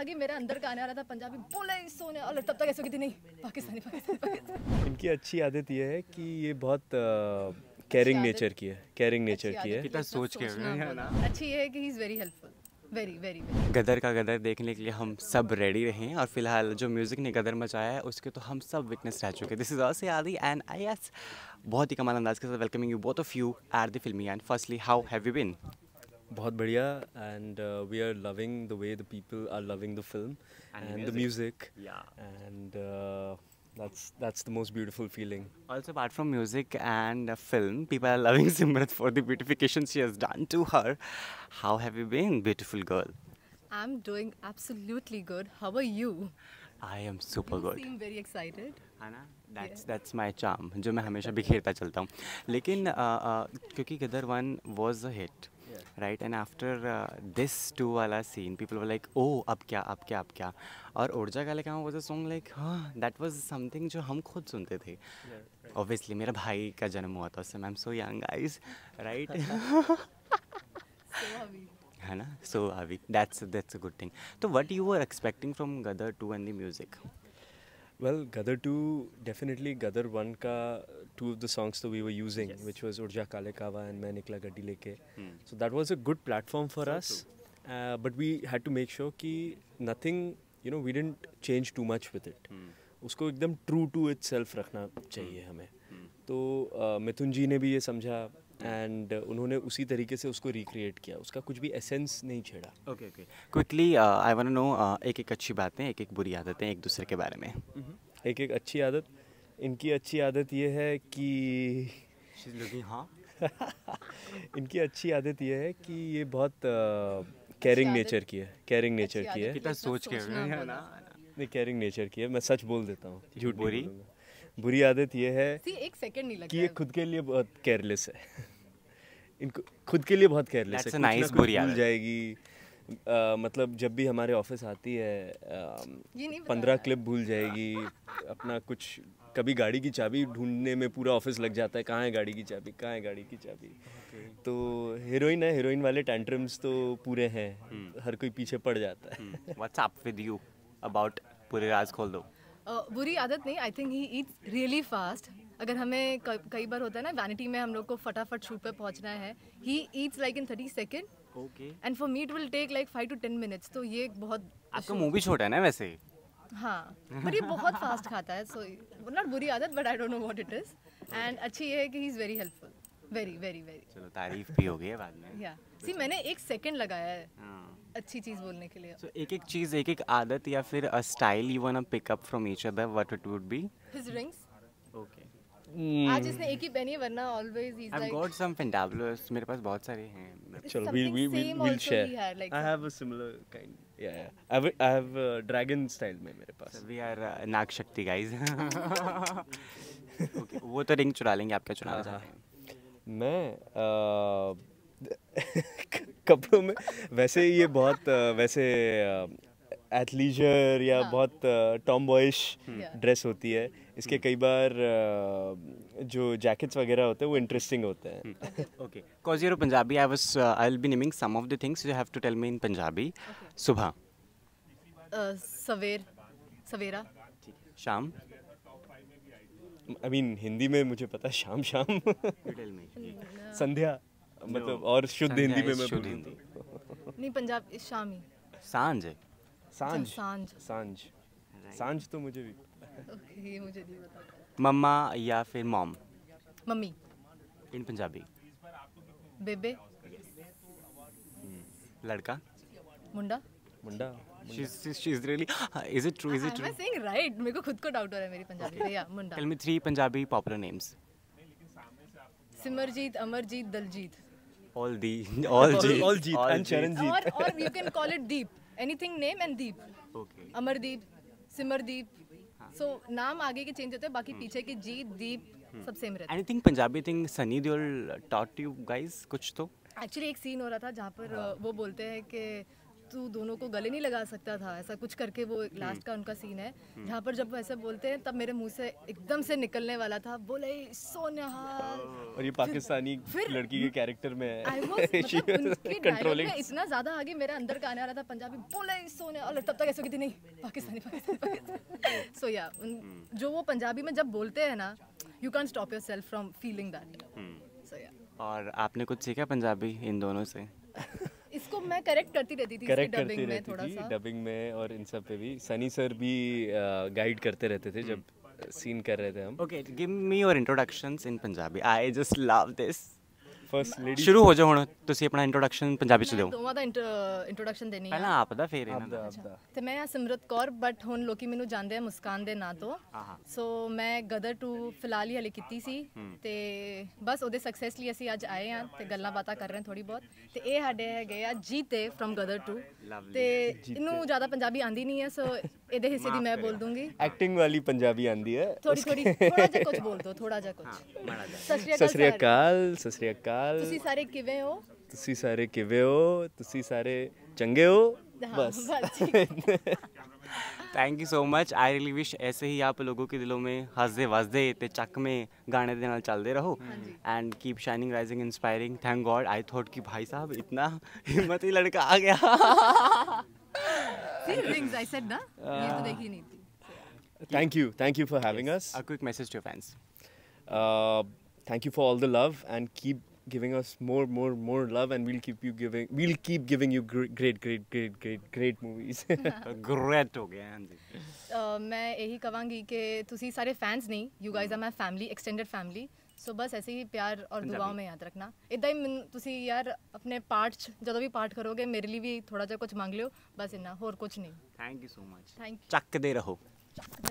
आगे मेरा अंदर का आने वाला था पंजाबी। बोले सोने और तब तक ऐसे की थी नहीं। पाकिस्तानी पाकिस्तानी इनकी अच्छी आदत ये है कि ये बहुत केयरिंग नेचर की है केयरिंग नेचर की है। कितना सोच के है ना? अच्छी ये है कि he is very helpful very very Gadar का गदर देखने के लिए हम सब रेडी रहे हैं और फ़िलहाल जो म्यूज़िक ने गदर मचाया है उसके तो हम सब विटनेस रह चुके हैं। दिस इज़ ऑल से आदि एंड आई एस बहुत ही कमाल अंदाज के साथ welcoming you both of you at the फिल्मी। And firstly how have you been बहुत बढ़िया and we are loving the way the people are loving the film and the music and that's that's the most beautiful feeling Also, apart from music and uh, film, people are loving Simrat for the beautification she has done to her. How have you been, beautiful girl? I am doing absolutely good how are you I am super you good. Seem very excited है ना that's that's my charm जो मैं हमेशा बिखेरता चलता हूँ लेकिन uh, uh, क्योंकि Gadar one was a hit right and after this two वाला सीन पीपल वर लाइक ओ अब क्या अब क्या अब क्या और ऊर्जा का वॉज़ अ सॉन्ग लाइक हाँ दैट वॉज़ समथिंग जो हम खुद सुनते थे ऑब्वियसली मेरा भाई का जन्म हुआ था उससे ma'am so young eyes right है ना सो अभी that's that's a good thing तो what you are expecting from Gadar two and the music well gadar 2 definitely gadar 1 ka two of the songs that we were using yes. which was urja kale kawa and main nikla gaddi leke Hmm. so that was a good platform for so us uh, but we had to make sure कि nothing you know we didn't change too much with it उसको एकदम true to it self रखना चाहिए हमें तो uh, मिथुन जी ने भी ये समझा एंड उन्होंने उसी तरीके से उसको रिक्रिएट किया उसका कुछ भी एसेंस नहीं छेड़ा okay okay quickly I want know एक एक अच्छी बातें एक एक बुरी आदतें एक दूसरे के बारे में एक एक अच्छी आदत इनकी अच्छी आदत ये है कि हाँ। इनकी अच्छी आदत ये है कि ये बहुत केयरिंग नेचर की है केयरिंग नेचर की है। कितना सोच के है नहीं केयरिंग नेचर की है मैं सच बोल देता हूँ झूठ बुरी? बुरी आदत ये है एक सेकंड नहीं कि ये खुद के लिए बहुत केयरलेस है। इनको खुद के लिए बहुत केयरलेस है That's a कुछ ना nice बुरी आदत। जाएगी। मतलब जब भी हमारे ऑफ़िस आती है पंद्रह क्लिप भूल जाएगी अपना कुछ कभी गाड़ी की चाबी ढूँढने में पूरा ऑफ़िस लग जाता है कहाँ है गाड़ी की चाबी कहाँ है गाड़ी की चाबी। तो हीरोइन है हीरोइन वाले टैंट्रम्स तो पूरे हैं हम्म। हर कोई पीछे पड़ जाता है। What's up with you about पूरे राज खोल दो बुरी आदत नहीं I think he eats really fast अगर हमें कई बार होता है ना वैनिटी में हम लोग को फटाफट शूट पे पहुँचना है he eats like in thirty second okay and for me it will take like five to ten minutes तो ये बहुत आपका भी छोटा है ना वैसे? हाँ बट ये बहुत फास्ट खाता है सो नॉट बुरी आदत but I don't know what it is and अच्छी ये है कि he is very helpful very very very चलो तारीफ़ भी हो गई है बाद में। या सी मैंने एक सेकंड लगाया है हाँ। अच्छी चीज़ बोलने के लिए। सो एक एक चीज़ एक एक आदत या फिर a style you want pick up from each other what it would be his rings okay आज इसने एक ही पहनी है वरना always he is I like got some fantabulous मेरे पास बहुत सारे हैं। चलो we we we same we'll also share. he had, yeah I have I have uh, dragon style में मेरे पास वी आर नाग शक्ति guys. okay, वो तो रिंग चुरा लेंगे आप चुनाव चुराना चाहते हैं मैं अ, कपड़ों में वैसे ये बहुत अ, वैसे एथलीजर या हाँ। बहुत टॉम बॉयश ड्रेस होती है। इसके कई बार जो जैकेट्स वगैरह होते हैं वो इंटरेस्टिंग होते हैं। Okay, cause you're a Punjabi, I was uh, I'll be naming some of the things you have to tell me in Punjabi. सवेर सवेरा शाम आई मीन हिंदी में मुझे पता है शाम शाम me. संध्या मतलब और शुद्ध हिंदी में मैं शुद्ध हिंदी. तो। नहीं पंजाब शाम ही साँझ. साँझ साँझ साँझ साँझ तो मुझे भी ओके ये मुझे नहीं पता मम्मा या फिर मॉम मम्मी in Punjabi. बेबे लड़का. मुंडा मुंडा She's she's really. Is it true? Is it Am I saying right मेरे को खुद को डाउट हो रहा है मेरी पंजाबी पे या मुंडा Tell me three Punjabi popular names. Simarjeet Amarjeet Daljeet All the all G. all Jeet and Jeet. Charanjeet. और और you can call it Deep anything name and Deep Okay. Amardeep Simardeep so नाम आगे के चेंज होते हैं बाकी पीछे के जी दीप सब सेम रहते anything Punjabi thing Sunny Deol taught you guys कुछ तो? एक्चुअली एक सीन हो रहा था जहाँ पर अ, वो बोलते हैं कि तू दोनों को गले नहीं लगा सकता था। ऐसा कुछ करके वो लास्ट का उनका सीन है। जहाँ पर जब वो ऐसे बोलते हैं तब मेरे मुँह से एकदम से निकलने वाला था। बोले सोनिया और ये पाकिस्तानी फिर- लड़की के कैरेक्टर में है मतलब उनके में इतना ज़्यादा आगे मेरे अंदर का आने वाला था पंजाबी। बोले सोने और तब तक ऐसे की थी नहीं। पाकिस्तानी पाकिस्तानी सो या जो वो पंजाबी में जब बोलते हैं ना you can stop yourself from feeling that so या और आपने कुछ सीखा पंजाबी इन दोनों से? मैं करेक्ट करती रहती थी करेक्ट करती रहती थी डबिंग में और इन सब पे भी। सनी सर भी गाइड करते रहते थे जब सीन कर रहे थे हम। Okay give me your introductions in Punjabi I just love this first ਸ਼ੁਰੂ ਹੋ ਜਾ ਹੁਣ ਤੁਸੀਂ ਆਪਣਾ ਇੰਟਰੋਡਕਸ਼ਨ ਪੰਜਾਬੀ ਚ ਦਿਓ। ਦੋਵਾਂ ਦਾ ਇੰਟਰੋਡਕਸ਼ਨ ਦੇਣੀ ਹੈ ਪਹਿਲਾਂ ਆਪ ਦਾ ਫੇਰ ਇਹਨਾਂ ਦਾ। ਤੇ ਮੈਂ ਸਿਮਰਤ ਕੌਰ ਬਟ ਹੁਣ ਲੋਕੀ ਮੈਨੂੰ ਜਾਣਦੇ ਆ ਮੁਸਕਾਨ ਦੇ ਨਾਂ ਤੋਂ। ਸੋ ਮੈਂ ਗਦਰ ਟੂ ਫਿਲਹਾਲ ਹੀ ਹਲੇ ਕੀਤੀ ਸੀ ਤੇ ਬਸ ਉਹਦੇ ਸਕਸੈਸ ਅਸੀਂ ਅੱਜ ਆਏ ਆ ਤੇ ਗੱਲਾਂ ਬਾਤਾਂ ਕਰ ਰਹੇ ਹਾਂ ਥੋੜੀ ਬਹੁਤ। ਤੇ ਇਹ ਸਾਡੇ ਹੈਗੇ ਆ ਜੀਤੇ ਫਰਮ ਗਦਰ ਟੂ ਤੇ ਇਹਨੂੰ ਜ਼ਿਆਦਾ ਪੰਜਾਬੀ ਆਂਦੀ ਨਹੀਂ ਹੈ ਸੋ ਇਹਦੇ ਹਿੱਸੇ ਦੀ ਮੈਂ ਬੋਲ ਦੂੰਗੀ ਐਕਟਿੰਗ ਵਾਲੀ ਪੰਜਾਬੀ ਆਂਦੀ ਹੈ। ਥੋੜੀ ਥੋੜੀ ਥੋੜਾ ਜਿਹਾ ਕੁਝ ਬੋਲ ਦੋ ਥੋੜਾ ਜਿਹਾ ਕੁਝ ਸਸਰੀਆ ਅਕਾਲ ਸਸਰੀਆ ਅਕਾਲ। ਸਤਿ ਸ਼੍ਰੀ ਅਕਾਲ ਤੁਸੀਂ ਸਾਰੇ ਕਿਵੇਂ ਹੋ ਤੁਸੀਂ ਸਾਰੇ ਕਿਵੇਂ ਹੋ ਤੁਸੀਂ ਸਾਰੇ ਚੰਗੇ ਹੋ ਹਾਂ, ਬਸ ਬਸ ਠੀਕ। Thank you so much I really wish ऐसे ही आप लोगों के दिलों में हंसदे वसदे ਤੇ ਚੱਕ में गाने ਦੇ ਨਾਲ ਚੱਲਦੇ ਰਹੋ and keep shining rising inspiring thank God I thought कि भाई साहब इतना हिम्मती लड़का आ गया See, rings, I said ना ये तो देखी नहीं थी thank you thank you for having us a quick message to your fans uh, thank you for all the love and keep giving us more, more, more love, and we'll keep you giving. We'll keep giving you great, great, great, great, great, movies. great हो गया हाँ जी. मैं यही कहूँगी कि तुसी सारे fans नहीं, you guys are my family, extended family. So ਬਸ ਐਸੇ ਹੀ ਪਿਆਰ ਔਰ ਦੁਆਵਾਂ ਮੈਂ ਯਾਦ ਰੱਖਣਾ ਇਦਾਂ ਹੀ ਤੁਸੀਂ ਯਾਰ ਆਪਣੇ ਪਾਠ ਜਦੋਂ ਵੀ part ਕਰੋਗੇ ਮੇਰੇ ਲਈ ਵੀ ਥੋੜਾ ਜਿਹਾ ਕੁਝ ਮੰਗ ਲਿਓ ਬਸ ਇੰਨਾ ਹੋਰ ਕੁਝ ਨਹੀਂ Thank you so much. Thank you. ਚੱਕਦੇ ਰਹੋ ਚੱਕਦੇ